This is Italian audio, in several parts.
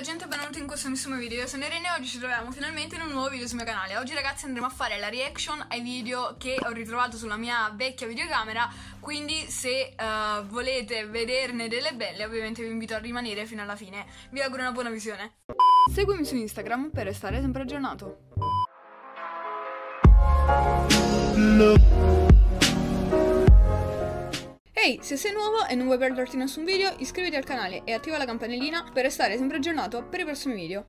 Bella gente, benvenuti in questo nuovissimo video, io sono Irene e oggi ci troviamo finalmente in un nuovo video sul mio canale. Oggi ragazzi andremo a fare la reaction ai video che ho ritrovato sulla mia vecchia videocamera. Quindi se uh, volete vederne delle belle ovviamente vi invito a rimanere fino alla fine. Vi auguro una buona visione. Seguimi su Instagram per restare sempre aggiornato Ehi, hey, se sei nuovo e non vuoi perderti nessun video, iscriviti al canale e attiva la campanellina per restare sempre aggiornato per i prossimi video.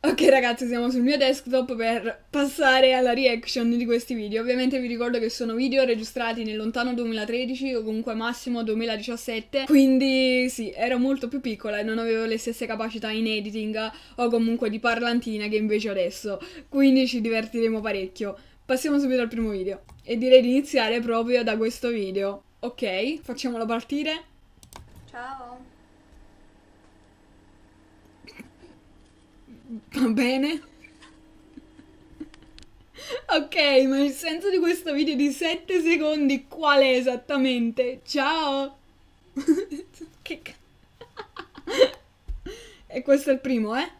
Ok ragazzi, siamo sul mio desktop per passare alla reaction di questi video. Ovviamente vi ricordo che sono video registrati nel lontano 2013 o comunque massimo 2017, quindi sì, ero molto più piccola e non avevo le stesse capacità in editing o comunque di parlantina che invece adesso, quindi ci divertiremo parecchio. Passiamo subito al primo video e direi di iniziare proprio da questo video. Ok, facciamolo partire. Ciao. Va bene. Ok, ma il senso di questo video di 7 secondi qual è esattamente? Ciao! che c... e questo è il primo, eh?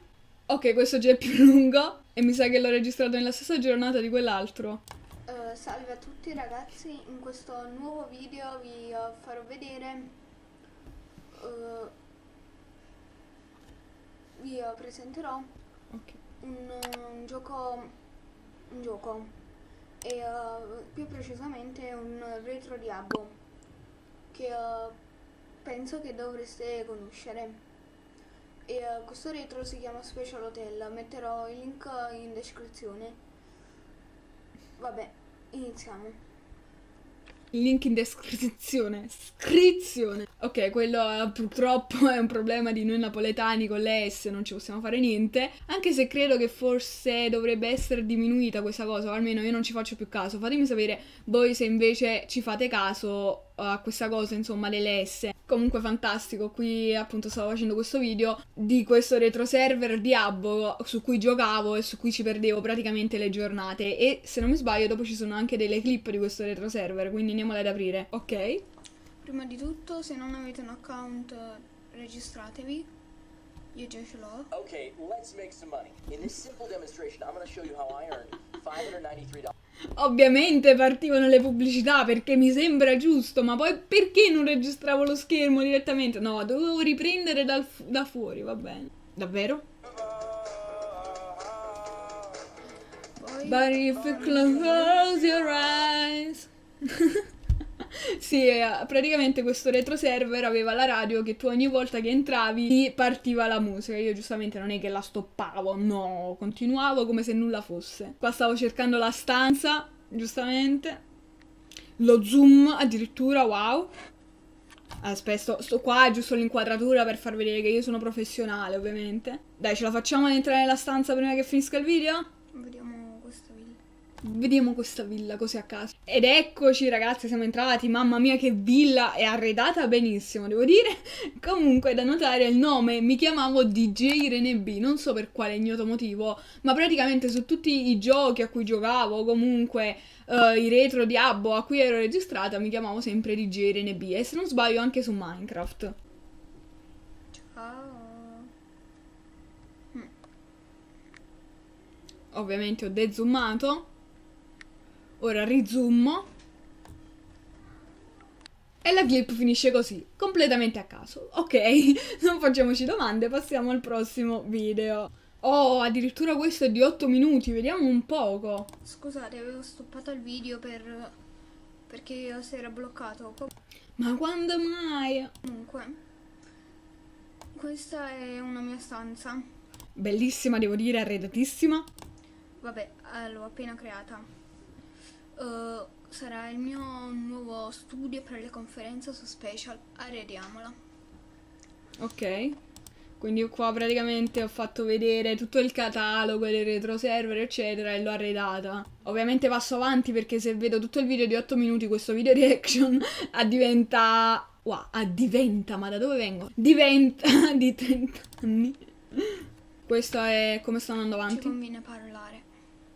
Ok, questo già è più lungo e mi sa che l'ho registrato nella stessa giornata di quell'altro. Uh, salve a tutti ragazzi, in questo nuovo video vi uh, farò vedere, uh, vi presenterò okay. un, un, gioco, un gioco e più precisamente un retro diabo che penso che dovreste conoscere. E questo retro si chiama Special Hotel, metterò il link in descrizione. Vabbè, iniziamo. Link in descrizione. Scrizione. Ok, quello eh, purtroppo è un problema di noi napoletani con le S, non ci possiamo fare niente. Anche se credo che forse dovrebbe essere diminuita questa cosa, o almeno io non ci faccio più caso. Fatemi sapere voi se invece ci fate caso a questa cosa, insomma, delle S. Comunque fantastico, qui appunto stavo facendo questo video di questo retro server Diablo su cui giocavo e su cui ci perdevo praticamente le giornate e se non mi sbaglio dopo ci sono anche delle clip di questo retro server, quindi andiamole ad aprire, ok? Prima di tutto, se non avete un account, registratevi. Io già ce l'ho. Ok, let's make some money. In this simple demonstration, I'm gonna show you how I earned $593. Ovviamente partivano le pubblicità perché mi sembra giusto, ma poi perché non registravo lo schermo direttamente? No, dovevo riprendere dal, da fuori, va bene. Davvero? But if you close your eyes Sì, eh, praticamente questo retro server aveva la radio che tu ogni volta che entravi partiva la musica. Io giustamente non è che la stoppavo, no, continuavo come se nulla fosse. Qua stavo cercando la stanza, giustamente. Lo zoom addirittura, wow. Aspetta, sto, sto qua, giusto l'inquadratura per far vedere che io sono professionale, ovviamente. Dai, ce la facciamo ad entrare nella stanza prima che finisca il video? Vediamo questa villa così a caso. Ed eccoci ragazzi, siamo entrati. Mamma mia che villa, è arredata benissimo, devo dire. Comunque da notare il nome, mi chiamavo DJ Irene B, non so per quale ignoto motivo, ma praticamente su tutti i giochi a cui giocavo, comunque uh, i retro di Abbo a cui ero registrata, mi chiamavo sempre DJ Irene B. E se non sbaglio anche su Minecraft. Ciao. Ovviamente ho dezoomato. Ora rizoom. E la clip finisce così, completamente a caso. Ok, non facciamoci domande, passiamo al prossimo video. Oh, addirittura questo è di 8 minuti, vediamo un poco. Scusate, avevo stoppato il video per... perché si era bloccato. Ma quando mai? Comunque, questa è una mia stanza. Bellissima, devo dire, arredatissima. Vabbè, eh, l'ho appena creata. Uh, sarà il mio nuovo studio per le conferenze su special, arrediamola. Ok, quindi qua praticamente ho fatto vedere tutto il catalogo dei retro server eccetera e l'ho arredata. Ovviamente passo avanti perché se vedo tutto il video di 8 minuti questo video reaction diventa... Wow, diventa, ma da dove vengo? Diventa di 30 anni. Questo è come sto andando avanti. Ci conviene parlare.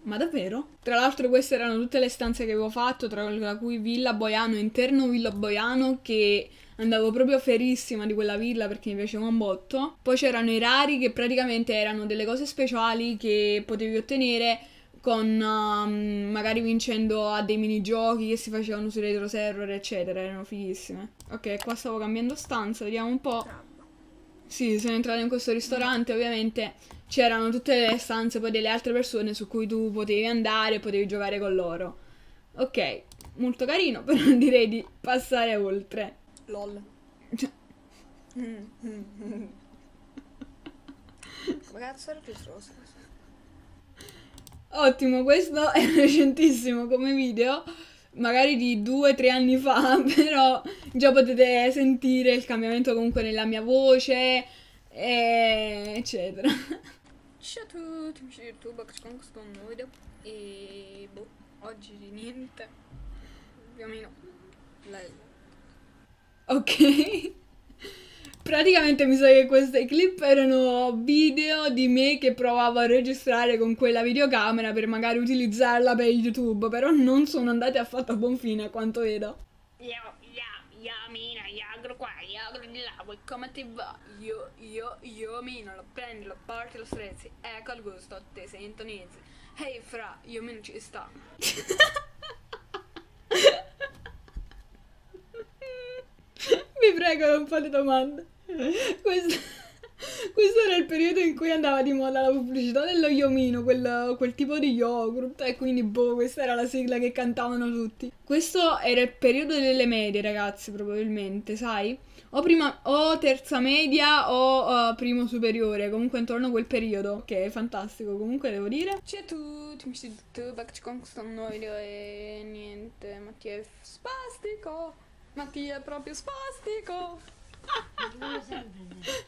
Ma davvero? Tra l'altro queste erano tutte le stanze che avevo fatto, tra cui Villa Boiano, interno Villa Boiano, che andavo proprio ferissima di quella villa perché mi piaceva un botto. Poi c'erano i rari che praticamente erano delle cose speciali che potevi ottenere con um, magari vincendo a dei minigiochi che si facevano su Retro Server, eccetera, erano fighissime. Ok, qua stavo cambiando stanza, vediamo un po'. Sì, sono entrata in questo ristorante, ovviamente c'erano tutte le stanze poi delle altre persone su cui tu potevi andare potevi giocare con loro. Ok, molto carino, però direi di passare oltre. LOL. Come cazzo era registroso? Ottimo, questo è recentissimo come video, magari di due o tre anni fa, però già potete sentire il cambiamento comunque nella mia voce, e eccetera. Ciao a tutti, amici di YouTube, con questo nuovo video e boh, oggi niente, più o meno. Ok. Praticamente mi sa che queste clip erano video di me che provavo a registrare con quella videocamera per magari utilizzarla per YouTube, però non sono andate affatto a buon fine a quanto vedo. Io, io, io, Mina, io, qua, io, di là, vuoi come ti va? Io, io, io, Mina, lo prendi, lo porti, lo strezzi, ecco il gusto, te sei intonizzi. Ehi, hey, fra, io, Mina, ci sta. Vi prego, non fate domande. Questo, questo, era il periodo in cui andava di moda la pubblicità dello Yomino, quel, quel tipo di yogurt, e quindi boh, questa era la sigla che cantavano tutti. Questo era il periodo delle medie, ragazzi, probabilmente, sai? O, prima, o terza media o uh, primo superiore, comunque intorno a quel periodo, che è fantastico, comunque devo dire. Ciao a tutti, mi siete back con questo nuovo video e niente, Mattia spastico, Mattia è proprio spastico.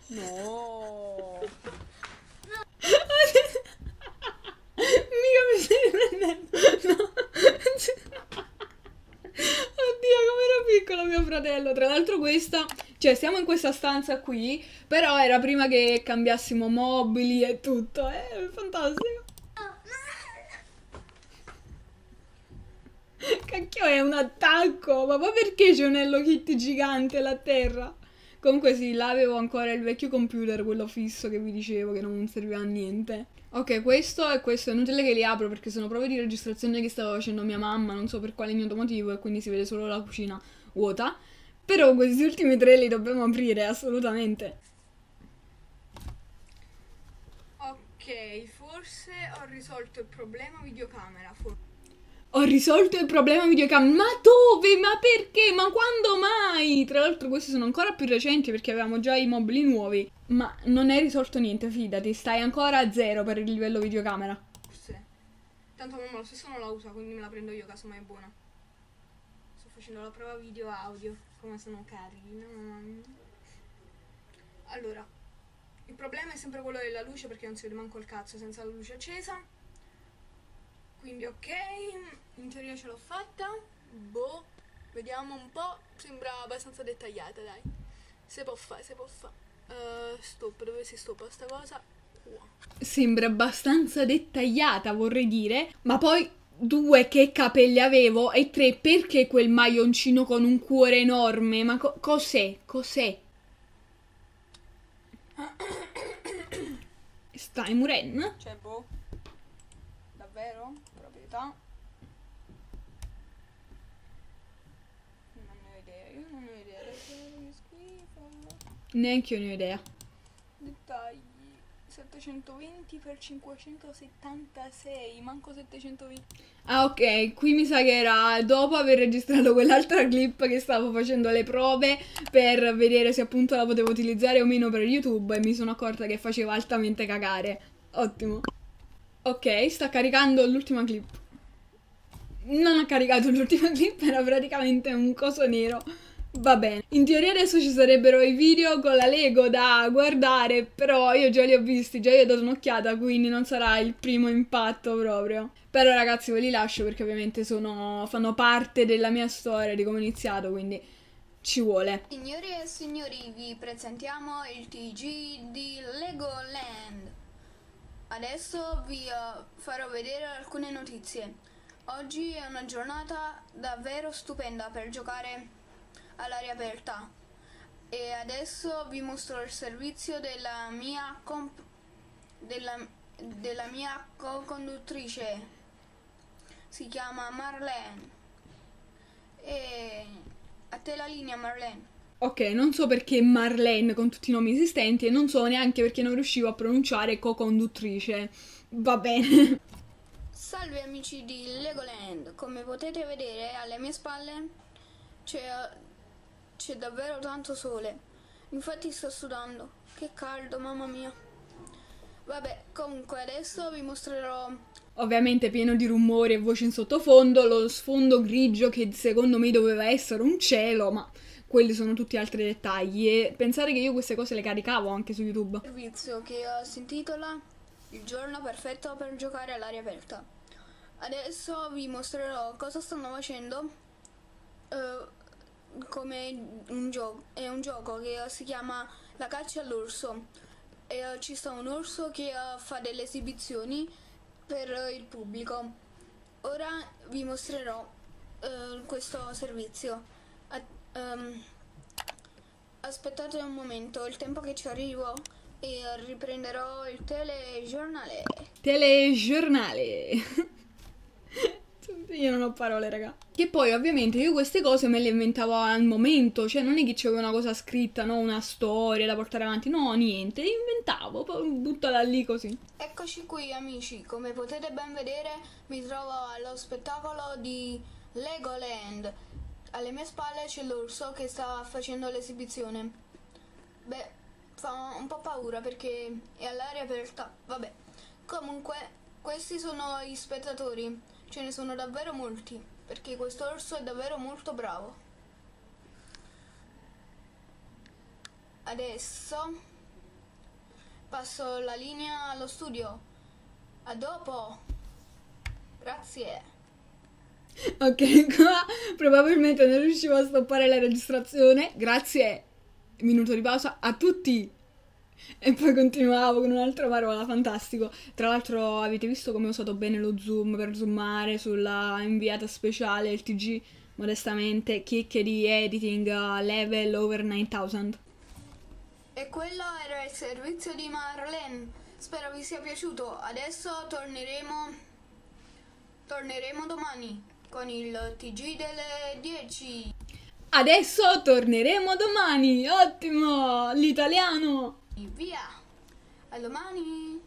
No. Mica mi stai prendendo. No. Oddio, come era piccolo mio fratello. Tra l'altro questa, cioè siamo in questa stanza qui, però era prima che cambiassimo mobili e tutto. È fantastico. Cacchio, è un attacco. Ma poi perché c'è un Hello Kitty gigante là a terra? Comunque sì, là avevo ancora il vecchio computer, quello fisso che vi dicevo che non serviva a niente. Ok, questo e questo è inutile che li apro perché sono prove di registrazione che stava facendo mia mamma, non so per quale mio motivo e quindi si vede solo la cucina vuota. Però questi ultimi tre li dobbiamo aprire, assolutamente. Ok, forse ho risolto il problema videocamera, forse. Ho risolto il problema videocamera. Ma dove? Ma perché? Ma quando mai? Tra l'altro questi sono ancora più recenti perché avevamo già i mobili nuovi. Ma non è risolto niente, fidati. Stai ancora a zero per il livello videocamera. Forse. Tanto mamma lo stesso non la usa, quindi me la prendo io caso mai è buona. Sto facendo la prova video audio. Come sono carina. Allora. Il problema è sempre quello della luce perché non si vede manco il cazzo senza la luce accesa. Quindi ok, in teoria ce l'ho fatta. Boh, vediamo un po'. Sembra abbastanza dettagliata, dai. Se può fare, se può fare. Uh, stop, dove si stoppa sta cosa? Qua. Sembra abbastanza dettagliata, vorrei dire. Ma poi due che capelli avevo e tre perché quel maglioncino con un cuore enorme? Ma co- cos'è? Cos'è? Stai Muren? C'è boh. Proprietà non ne ho idea io non ne ho idea adesso che schifo. Neanche io ne ho idea. Dettagli. 720 x 576 manco 720 ah ok qui mi sa che era dopo aver registrato quell'altra clip che stavo facendo le prove per vedere se appunto la potevo utilizzare o meno per youtube e mi sono accorta che faceva altamente cagare. Ottimo Ok, sta caricando l'ultima clip. Non ha caricato l'ultima clip, era praticamente un coso nero. Va bene. In teoria adesso ci sarebbero i video con la Lego da guardare, però io già li ho visti, già gli ho dato un'occhiata, quindi non sarà il primo impatto proprio. Però ragazzi ve li lascio perché ovviamente sono, fanno parte della mia storia di come ho iniziato, quindi ci vuole. Signori e signori, vi presentiamo il TG di Legoland. Adesso vi uh, farò vedere alcune notizie. Oggi è una giornata davvero stupenda per giocare all'aria aperta. E adesso vi mostro il servizio della mia della, della mia co-conduttrice. Si chiama Marlene. E a te la linea Marlene. Ok, non so perché Marlene con tutti i nomi esistenti e non so neanche perché non riuscivo a pronunciare co-conduttrice. Va bene. Salve amici di Legoland, come potete vedere alle mie spalle c'è, c'è davvero tanto sole. Infatti sto sudando. Che caldo, mamma mia. Vabbè, comunque adesso vi mostrerò Ovviamente pieno di rumori e voci in sottofondo, lo sfondo grigio che secondo me doveva essere un cielo, ma quelli sono tutti altri dettagli. E pensare che io queste cose le caricavo anche su YouTube. servizio che si intitola Il giorno perfetto per giocare all'aria aperta. Adesso vi mostrerò cosa stanno facendo eh, come un gioco. È un gioco che si chiama La caccia all'orso. E eh, ci sta un orso che eh, fa delle esibizioni per il pubblico. Ora vi mostrerò questo servizio. Ehm, aspettate un momento, il tempo che ci arrivo e riprenderò il telegiornale. Telegiornale. Io non ho parole, raga. Che poi, ovviamente, io queste cose me le inventavo al momento. Cioè, non è che c'avevo una cosa scritta, no? Una storia da portare avanti. No, niente. Inventavo. Poi buttala lì così. Eccoci qui amici, come potete ben vedere mi trovo allo spettacolo di Legoland. Alle mie spalle c'è l'orso che sta facendo l'esibizione. Beh, fa un po' paura perché è all'aria aperta. Vabbè, comunque questi sono gli spettatori. Ce ne sono davvero molti perché questo orso è davvero molto bravo. Adesso passo la linea allo studio. A dopo. Grazie. Ok, qua probabilmente non riuscivo a stoppare la registrazione. Grazie. Minuto di pausa a tutti. E poi continuavo con un'altra parola, fantastico. Tra l'altro avete visto come ho usato bene lo zoom per zoomare sulla inviata speciale, il TG, modestamente, chicche di editing uh, level over 9000. E quello era il servizio di Marlene. Spero vi sia piaciuto. Adesso torneremo. Torneremo domani con il TG delle 10. Adesso torneremo domani, ottimo, l'italiano. Via! A domani!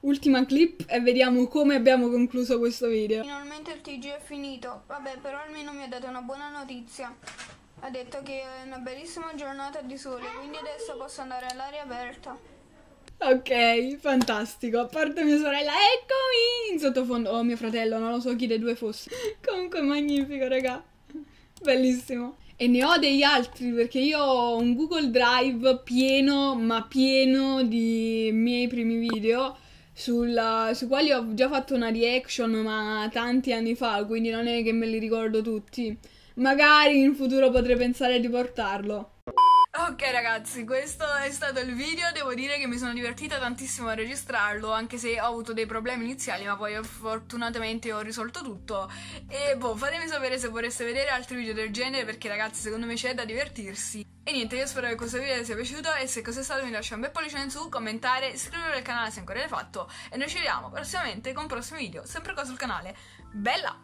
Ultima clip e vediamo come abbiamo concluso questo video. Finalmente il TG è finito. Vabbè, però almeno mi ha dato una buona notizia. Ha detto che è una bellissima giornata di sole, quindi adesso posso andare all'aria aperta. Ok, fantastico. A parte mia sorella, eccomi! In sottofondo, o mio fratello, non lo so chi dei due fosse. Comunque magnifico, raga. Bellissimo. E ne ho degli altri perché io ho un Google Drive pieno, ma pieno di miei primi video sul, su quali ho già fatto una reaction, ma tanti anni fa, quindi non è che me li ricordo tutti. Magari in futuro potrei pensare di portarlo. Ok ragazzi, questo è stato il video, devo dire che mi sono divertita tantissimo a registrarlo, anche se ho avuto dei problemi iniziali, ma poi fortunatamente ho risolto tutto. E boh, fatemi sapere se vorreste vedere altri video del genere, perché ragazzi secondo me c'è da divertirsi. E niente, io spero che questo video vi sia piaciuto e se cos'è stato mi lascia un bel pollice in su, commentare, iscrivetevi al canale se ancora l'hai fatto e noi ci vediamo prossimamente con prossimi video, sempre qua sul canale. Bella!